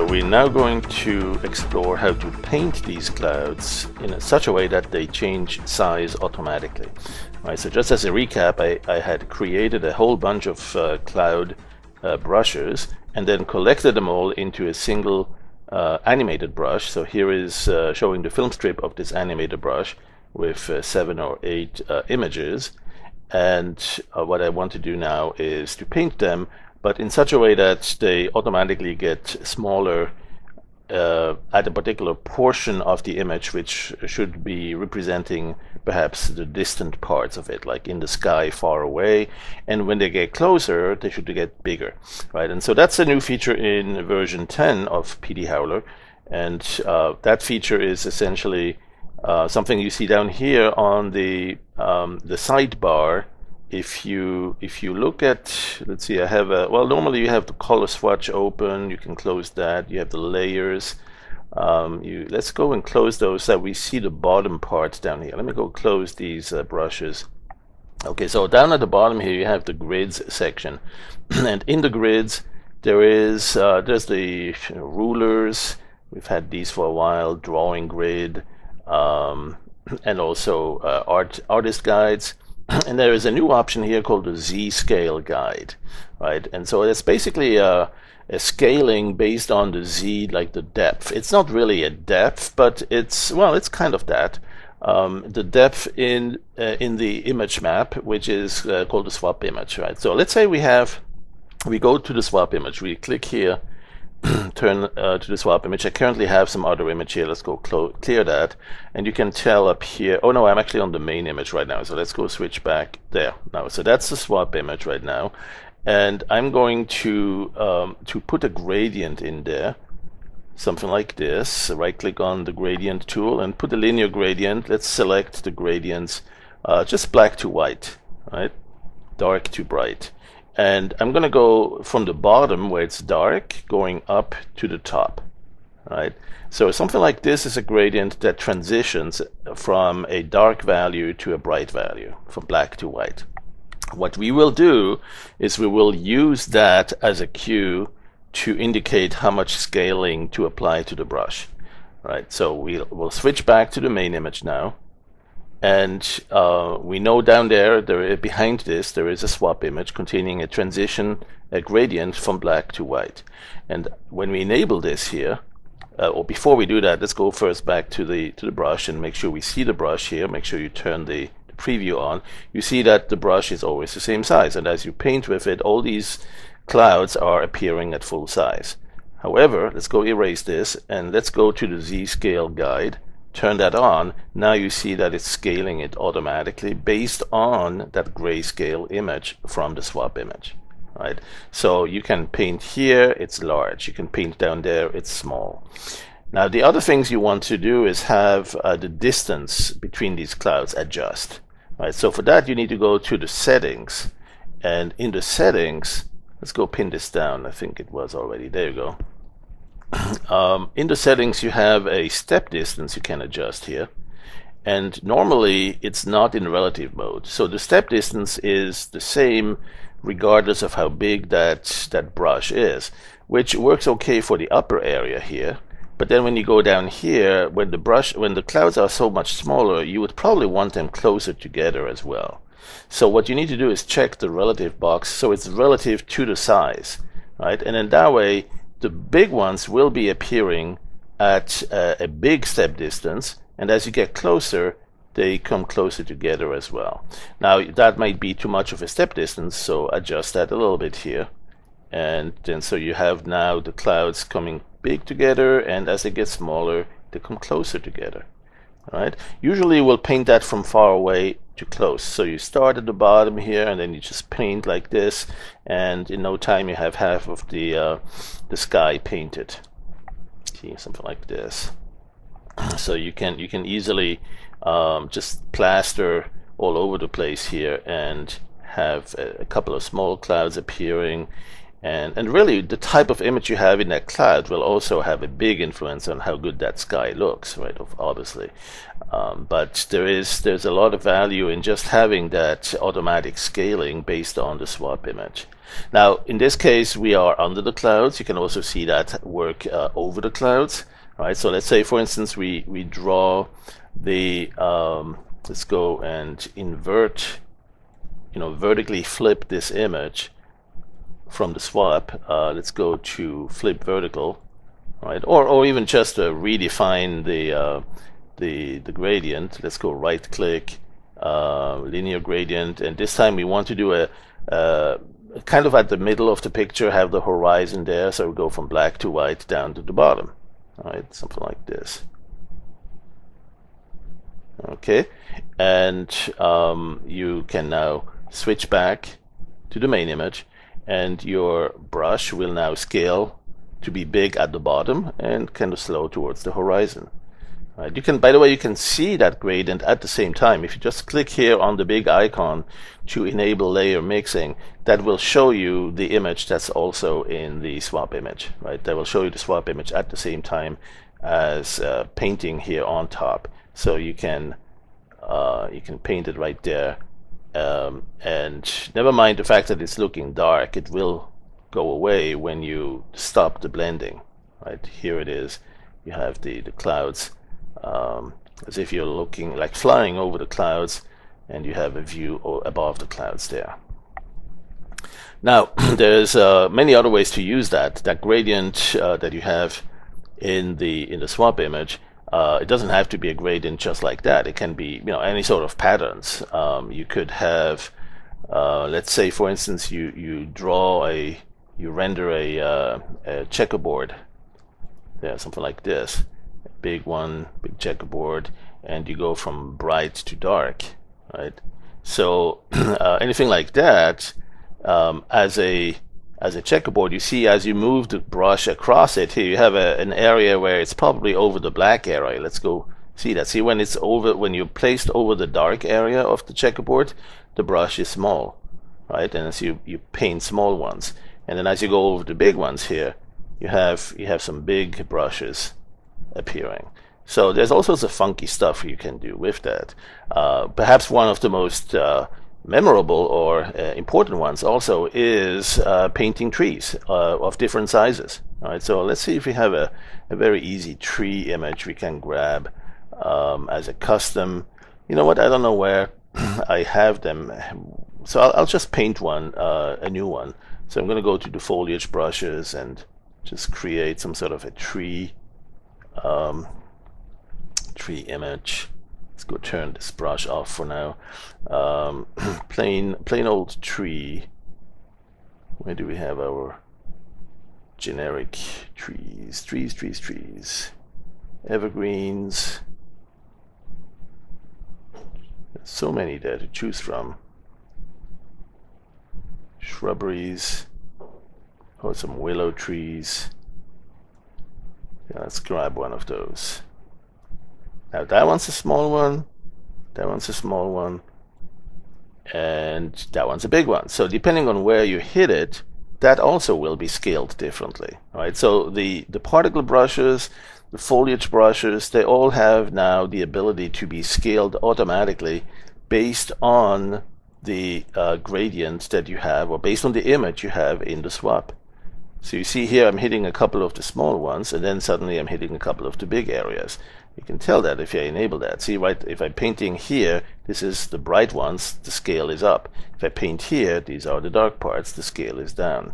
So we're now going to explore how to paint these clouds in such a way that they change size automatically. So just as a recap, I, I had created a whole bunch of uh, cloud uh, brushes and then collected them all into a single uh, animated brush. So here is uh, showing the film strip of this animated brush with uh, seven or eight uh, images. And what I want to do now is to paint them but in such a way that they automatically get smaller uh, at a particular portion of the image which should be representing perhaps the distant parts of it like in the sky far away. And when they get closer they should get bigger right? And so that's a new feature in version 10 of PD Howler. And uh, that feature is essentially uh, something you see down here on the um, the sidebar if you if you look at let's see I have a well normally you have the color swatch open you can close that you have the layers. Um, you let's go and close those so we see the bottom parts down here. Let me go close these uh, brushes. Okay so down at the bottom here you have the grids section. And in the grids there is uh, there's the rulers. We've had these for a while drawing grid um, and also uh, art artist guides and there is a new option here called the Z-scale guide, right? And so it's basically a, a, scaling based on the Z, like the depth. It's not really a depth, but it's, well, it's kind of that. Um, the depth in uh, in the image map, which is uh, called the swap image, right? So let's say we have, we go to the swap image, we click here, turn uh, to the swap image. I currently have some other image here. Let's go clear that. And you can tell up here, oh no, I'm actually on the main image right now. So let's go switch back there. Now, so that's the swap image right now. And I'm going to, um, to put a gradient in there, something like this. Right click on the gradient tool and put a linear gradient. Let's select the gradients, uh, just black to white, right? Dark to bright and I'm going to go from the bottom where it's dark going up to the top right? So something like this is a gradient that transitions from a dark value to a bright value from black to white. What we will do is we will use that as a cue to indicate how much scaling to apply to the brush right? So we'll, we'll switch back to the main image now and uh, we know down there, there behind this, there is a swap image containing a transition, a gradient from black to white. And when we enable this here, uh, or before we do that, let's go first back to the to the brush and make sure we see the brush here. Make sure you turn the, the preview on. You see that the brush is always the same size, and as you paint with it, all these clouds are appearing at full size. However, let's go erase this and let's go to the Z-scale guide turn that on, now you see that it's scaling it automatically based on that grayscale image from the swap image. Right? So you can paint here, it's large. You can paint down there, it's small. Now the other things you want to do is have uh, the distance between these clouds adjust. Right? So for that you need to go to the settings and in the settings, let's go pin this down. I think it was already, there you go. Um, in the settings you have a step distance you can adjust here. And normally it's not in relative mode. So the step distance is the same regardless of how big that that brush is which works okay for the upper area here. But then when you go down here when the brush when the clouds are so much smaller you would probably want them closer together as well. So what you need to do is check the relative box. So it's relative to the size right? And then that way the big ones will be appearing at uh, a big step distance and as you get closer they come closer together as well. Now that might be too much of a step distance so adjust that a little bit here. And then so you have now the clouds coming big together and as they get smaller they come closer together right? Usually we'll paint that from far away to close. So you start at the bottom here and then you just paint like this and in no time you have half of the uh, the sky painted. See something like this. So you can you can easily um, just plaster all over the place here and have a, a couple of small clouds appearing and and really the type of image you have in that cloud will also have a big influence on how good that sky looks right obviously um, but there is there's a lot of value in just having that automatic scaling based on the swap image Now, in this case, we are under the clouds. You can also see that work uh, over the clouds, right? So let's say, for instance, we, we draw the, um, let's go and invert, you know, vertically flip this image from the swap. Uh, let's go to flip vertical, right? Or, or even just uh, redefine the, uh, the, the gradient. Let's go right click, uh, linear gradient, and this time we want to do a, uh, kind of at the middle of the picture, have the horizon there, so we go from black to white down to the bottom, right? Something like this. Okay, and um, you can now switch back to the main image, and your brush will now scale to be big at the bottom and kind of slow towards the horizon. Right. You can, by the way, you can see that gradient at the same time. If you just click here on the big icon to enable layer mixing, that will show you the image that's also in the swap image, right? That will show you the swap image at the same time as uh, painting here on top. So you can uh, you can paint it right there. Um, and never mind the fact that it's looking dark, it will go away when you stop the blending. Right here it is. You have the the clouds um, as if you're looking like flying over the clouds and you have a view above the clouds there. Now, there's uh, many other ways to use that. That gradient uh, that you have in the in the swap image, uh, it doesn't have to be a gradient just like that. It can be you know any sort of patterns. Um, you could have, uh, let's say, for instance, you you draw a you render a, uh, a checkerboard, yeah, something like this, big one, big checkerboard, and you go from bright to dark, right? So uh, anything like that, um, as a as a checkerboard, you see as you move the brush across it, here you have a, an area where it's probably over the black area. Let's go see that. See when it's over, when you're placed over the dark area of the checkerboard, the brush is small, right? And as you, you paint small ones, and then as you go over the big ones here, you have you have some big brushes appearing. So there's all sorts of funky stuff you can do with that. Uh, perhaps one of the most uh, memorable or uh, important ones also is uh, painting trees uh, of different sizes. All right, so let's see if we have a, a very easy tree image we can grab um, as a custom. You know what? I don't know where I have them. So I'll, I'll just paint one, uh, a new one. So I'm going to go to the foliage brushes and just create some sort of a tree um, tree image. Let's go turn this brush off for now. Um, plain, plain old tree. Where do we have our generic trees? Trees, trees, trees. Evergreens. There's so many there to choose from. Shrubberies. Oh, some willow trees. Yeah, let's grab one of those. Now that one's a small one, that one's a small one, and that one's a big one. So depending on where you hit it, that also will be scaled differently, right? So the, the particle brushes, the foliage brushes, they all have now the ability to be scaled automatically based on the uh, gradient that you have or based on the image you have in the swap. So you see here I'm hitting a couple of the small ones and then suddenly I'm hitting a couple of the big areas. You can tell that if I enable that. See, right, if I'm painting here, this is the bright ones, the scale is up. If I paint here, these are the dark parts, the scale is down.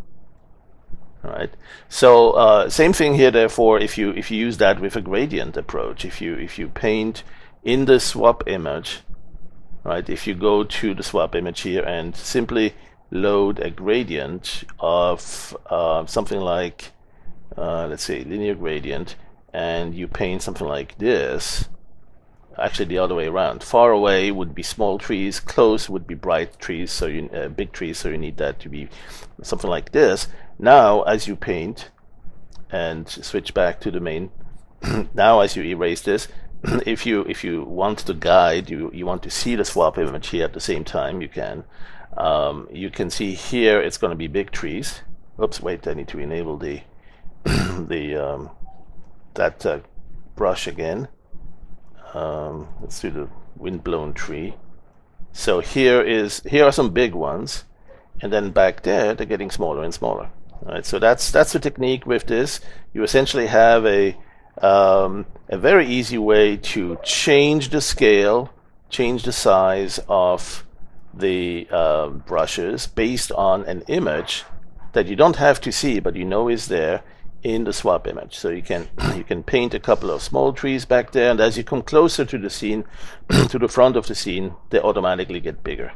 All right. So uh, same thing here. Therefore, if you if you use that with a gradient approach, if you if you paint in the swap image, right? If you go to the swap image here and simply load a gradient of uh, something like, uh, let's say, linear gradient, and you paint something like this, actually the other way around. Far away would be small trees, close would be bright trees, so you uh, big trees, so you need that to be something like this. Now, as you paint and switch back to the main, now as you erase this, if you if you want to guide, you you want to see the swap image here at the same time, you can. Um, you can see here it's going to be big trees. Oops, wait, I need to enable the the um, that uh, brush again. Um, let's do the windblown tree. So here is here are some big ones, and then back there they're getting smaller and smaller. Right, so that's that's the technique with this. You essentially have a um, a very easy way to change the scale, change the size of the uh, brushes based on an image that you don't have to see, but you know is there in the swap image. So you can you can paint a couple of small trees back there, and as you come closer to the scene, to the front of the scene, they automatically get bigger.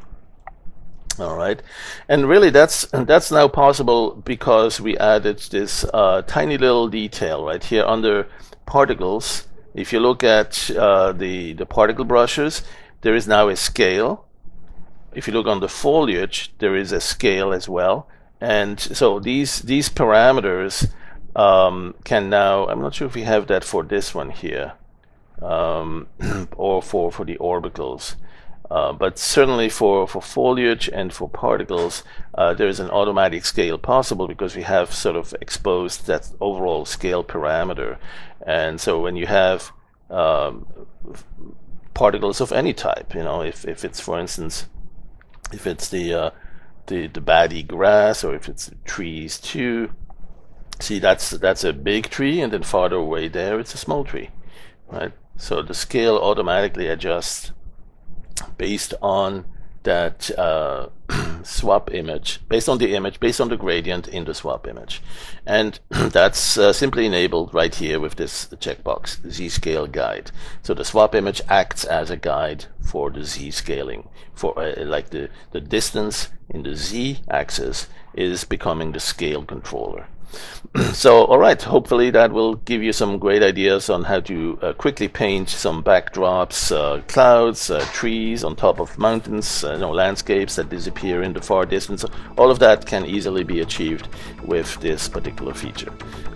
All right, and really that's that's now possible because we added this uh, tiny little detail right here under particles. If you look at uh, the the particle brushes, there is now a scale. If you look on the foliage, there is a scale as well. And so these these parameters um, can now. I'm not sure if we have that for this one here, um, or for for the orbicals. Uh, but certainly for, for foliage and for particles, uh, there is an automatic scale possible because we have sort of exposed that overall scale parameter. And so when you have um, particles of any type, you know, if, if it's, for instance, if it's the, uh, the, the baddie grass or if it's trees too, see that's, that's a big tree and then farther away there it's a small tree, right? So the scale automatically adjusts based on that uh, swap image, based on the image, based on the gradient in the swap image. And that's uh, simply enabled right here with this checkbox, Z-scale guide. So the swap image acts as a guide for the Z-scaling. For uh, like the, the distance in the Z axis is becoming the scale controller. so, all right, hopefully that will give you some great ideas on how to uh, quickly paint some backdrops, uh, clouds, uh, trees on top of mountains, uh, you know, landscapes that disappear in the far distance. All of that can easily be achieved with this particular feature.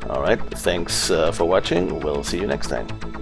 All right, thanks uh, for watching. We'll see you next time.